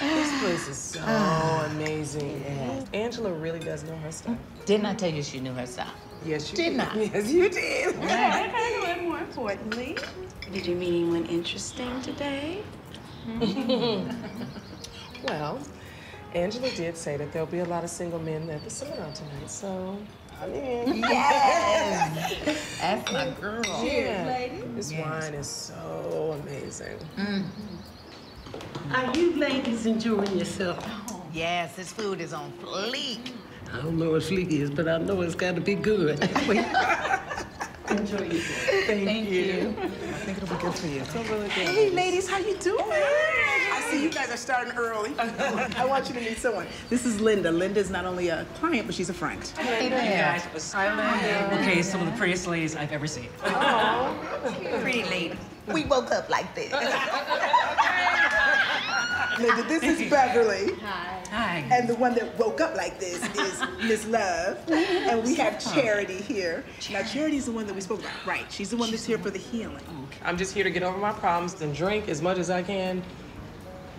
this place is so amazing. Angela really does know her stuff. Didn't I tell you she knew her stuff? Yes, you Didn't did. I? Yes, you did. And more importantly, did your meeting went interesting today? Well, Angela did say that there'll be a lot of single men at the seminar tonight, so I mean, Yes! That's my girl. Cheers, yeah. Mm, this wine is so amazing. Mm-hmm. Are you ladies enjoying yourself? Yes, this food is on fleek. I don't know what fleek is, but I know it's got to be good. Enjoy yourself. Thank, you. I think it'll be good for you. It's really good. Hey, ladies, how you doing? I see you guys are starting early. I want you to meet someone. This is Linda. Linda is not only a client, but she's a friend. Hey guys, what's Okay, some of the prettiest ladies I've ever seen. Oh, Pretty lady. We woke up like this. Linda, this is Beverly. Hi. Hi. And the one that woke up like this is Miss Love. And we have Charity here. Now, Charity's the one that we spoke about. Right. She's the one that's here for the healing. Oh, I'm just here to get over my problems and drink as much as I can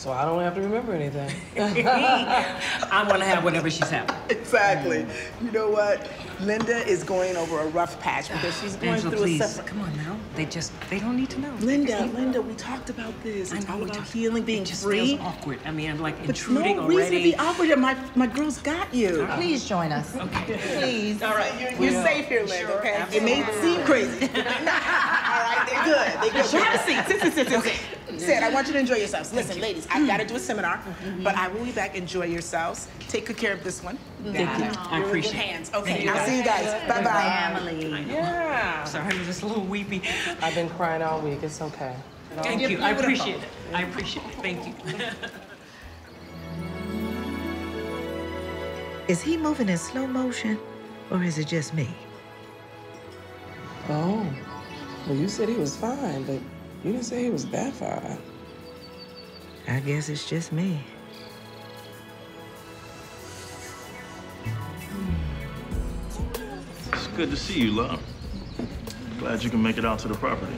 so I don't have to remember anything. I want to have whatever she's having. Exactly. You know what? Linda is going over a rough patch because she's going Angela, through please, a suffering. come on now. They just, they don't need to know. Linda, Linda, we talked about this. I It's know all about talked- healing, being it just free. feels awkward. I mean, I'm like But intruding no reason to be awkward. My my girl's got you. Please join us. Okay. Please. All right, you're, you're safe here, Linda. okay, it may seem crazy. All right, they're good. They're good. Have a seat. Sit, sit, sit, sit, sit. Sid, I want you to enjoy yourselves. Listen, ladies, I've got to do a seminar, but I will be back. Enjoy yourselves. Take good care of this one. Thank you. I You're in good appreciate it. hands. Okay, you. I'll see you guys. Bye bye. Family. yeah. Sorry, I'm just a little weepy. I've been crying all week. It's okay. Thank you. I appreciate it. I appreciate it. Thank you. Is he moving in slow motion, or is it just me? Oh. Well, you said he was fine, but you didn't say he was that fine. I guess it's just me. It's good to see you, love. Glad you can make it out to the property.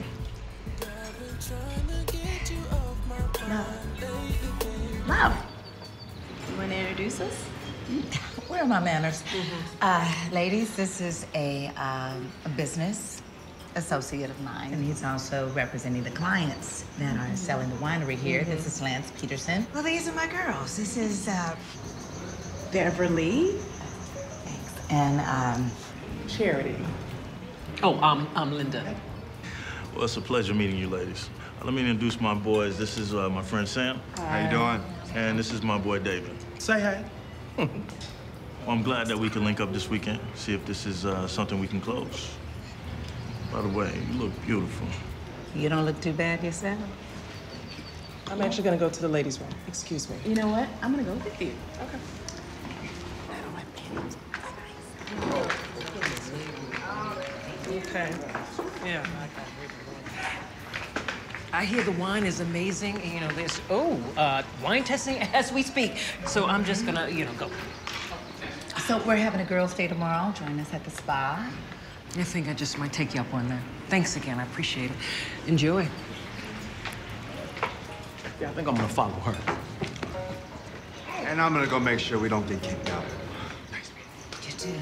Love. You want to introduce us? Where are my manners? Uh, ladies, this is a, um, a business associate of mine, and he's also representing the clients that are selling the winery here. This is Lance Peterson. Well, these are my girls. This is, uh, Beverly. Thanks. And um, Charity. Oh, um, I'm Linda. Well, it's a pleasure meeting you, ladies. Uh, let me introduce my boys. This is uh, my friend Sam. How you doing? And this is my boy David. Say hi. Well, I'm glad that we can link up this weekend, see if this is uh, something we can close. By the way, you look beautiful. you don't look too bad yourself. I'm actually gonna go to the ladies' room. Excuse me. You know what? I'm going to go with you. Okay. I don't like pittings. Okay. Yeah. I hear the wine is amazing. You know, there's, oh, uh, wine testing as we speak. So I'm just gonna, you know, go. So we're having a girls' day tomorrow. Join us at the spa. I think I just might take you up on that. Thanks again. I appreciate it. Enjoy. Yeah, I think I'm gonna follow her. And I'm gonna go make sure we don't get kicked out. Nice You too.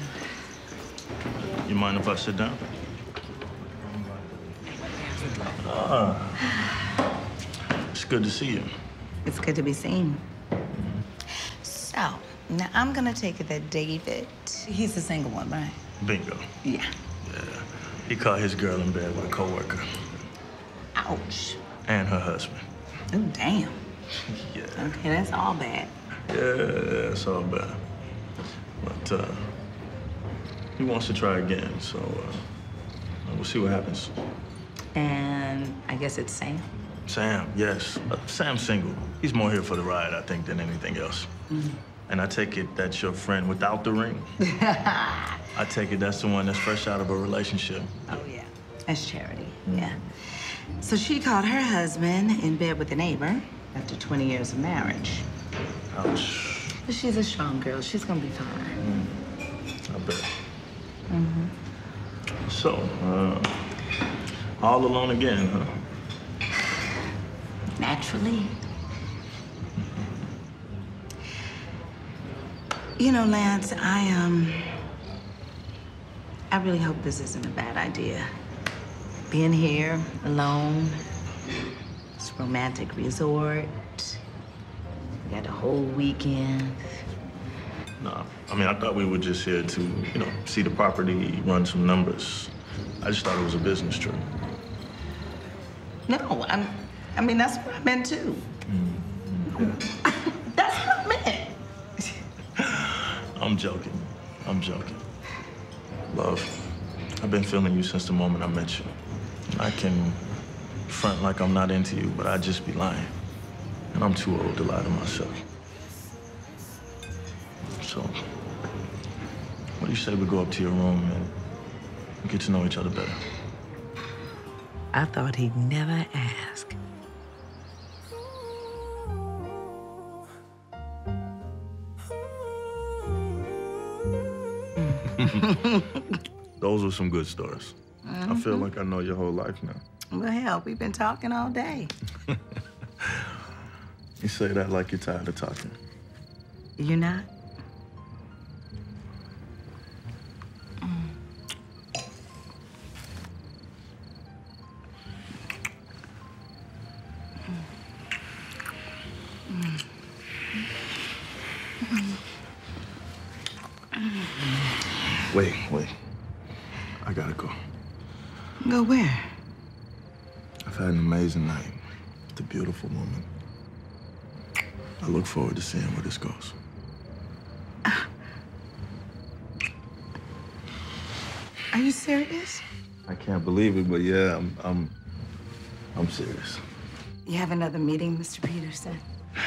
You mind if I sit down? Ah. It's good to see you. It's good to be seen. So, now I'm gonna take it that David, he's a single one, right? Bingo. Yeah. He caught his girl in bed with a coworker Ouch. and her husband. Oh, damn. Yeah. Okay, that's all bad. Yeah, that's all bad. But uh, he wants to try again, so uh, we'll see what happens. And I guess it's Sam. Sam, yes. Uh, Sam's single. He's more here for the ride, I think, than anything else. And I take it that's your friend without the ring. I take it that's the one that's fresh out of a relationship. Oh, yeah. That's Charity, yeah. So she caught her husband in bed with a neighbor after 20 years of marriage. Ouch. But she's a strong girl. She's gonna be fine. I bet. Mm-hmm. So, uh, all alone again, huh? naturally. You know, Lance, I, um, I really hope this isn't a bad idea. Being here alone, this romantic resort, we got a whole weekend. No, I mean, I thought we were just here to, you know, see the property, run some numbers. I just thought it was a business trip. No, I'm, I mean, that's what I meant too. that's what I meant. I'm joking. I'm joking. Love, I've been feeling you since the moment I met you. I can front like I'm not into you, but I'd just be lying. And I'm too old to lie to myself. So, what do you say we go up to your room and get to know each other better? I thought he'd never ask. Those were some good stories. I feel mm-hmm. like I know your whole life now. Well, hell, we've been talking all day. You say that like you're tired of talking. You're not? Mm. Mm. Mm. Wait, wait. I gotta go. Go where? I've had an amazing night with a beautiful woman. I look forward to seeing where this goes. Are you serious? I can't believe it, but yeah, I'm, I'm, I'm serious. You have another meeting, Mr. Peterson?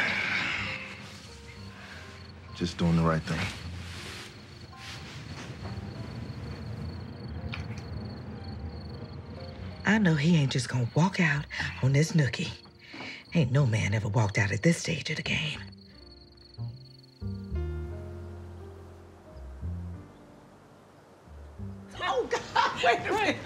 Just doing the right thing. I know he ain't just gonna walk out on this nookie. Ain't no man ever walked out at this stage of the game. Oh, God, wait a minute.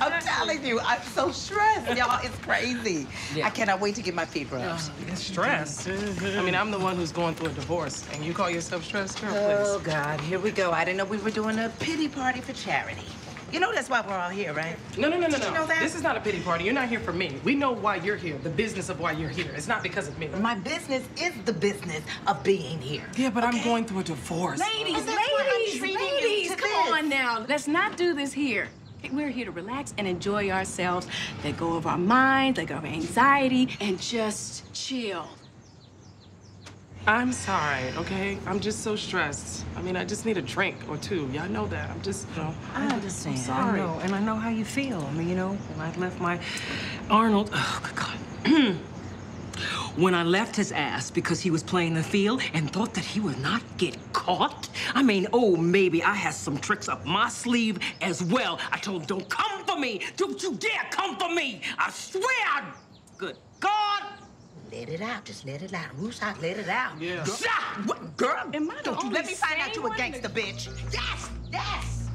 I'm telling you, I'm so stressed, y'all. It's crazy. I cannot wait to get my feet rubbed. Oh, stress? I mean, I'm the one who's going through a divorce, and you call yourself stressed? Girl, Oh, please. God, here we go. I didn't know we were doing a pity party for charity. You know that's why we're all here, right? No, no, no, no, Did you no. know that? This is not a pity party. You're not here for me. We know why you're here, the business of why you're here. It's not because of me. My business is the business of being here. Yeah, but I'm going through a divorce. Ladies, And that's why I'm ladies, ladies, come this. on now. Let's not do this here. We're here to relax and enjoy ourselves, let go of our minds, let go of anxiety, and just chill. I'm sorry, okay? I'm just so stressed. I mean, I just need a drink or two. Y'all know that. I'm just, you know. I understand. I'm sorry. I know, and I know how you feel. I mean, you know, when I left my Arnold, oh, good God. when I left his ass because he was playing the field and thought that he would not get caught. I mean, oh, maybe I had some tricks up my sleeve as well. I told him, don't come for me. Don't you dare come for me. I swear. I... Good God. Let it out. Just let it out. Roost out, let it out. Yeah. Stop! What, girl? Am I the Don't you let me find out sane you a one? gangster, bitch. Yes, yes.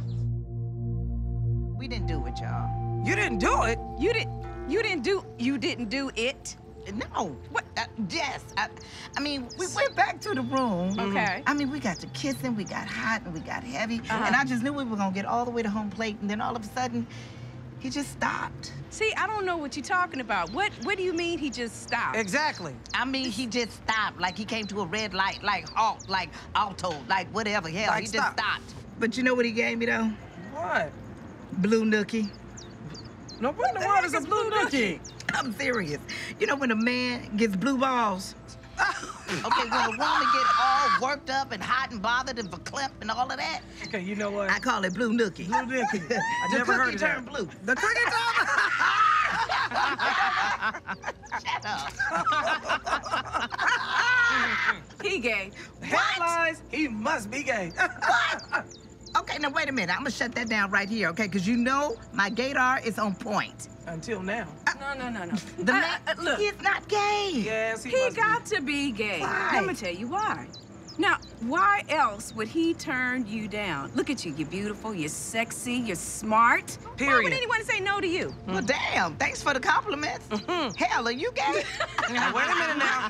We didn't do it, y'all. You didn't do it. You didn't. You didn't do. You didn't do it. No. What? Uh, yes. I, I mean, we went back to the room. Okay. I mean, we got to kissing, we got hot, and we got heavy. And I just knew we were gonna get all the way to home plate, and then all of a sudden, he just stopped. See, I don't know what you're talking about. What What do you mean he just stopped? Exactly. I mean, he just stopped, like he came to a red light, like halt, like auto, like whatever. Hell, Like he just stopped. But you know what he gave me though? What? Blue nookie. No, what in the world is a blue nookie? I'm serious. You know when a man gets blue balls? okay, when a woman get all worked up and hot and bothered and verklempt and all of that, Okay, you know what? I call it blue nookie. Blue nookie. I the never cookie heard of that. The cookie turned blue. The cookie turned Shut up. He gay. Headlines, he must be gay. what? Okay, now wait a minute. I'm gonna shut that down right here, okay? Because you know my gaydar is on point. Until now. No, no, no, no. The Uh, man, uh, look. he's not gay. yes, he, He must got to be gay. Why? Let me tell you why. Now, why else would he turn you down? Look at you. You're beautiful, you're sexy, you're smart. Period. Why would anyone say no to you? Well, damn. Thanks for the compliments. Hell, are you gay? Now, wait a minute now.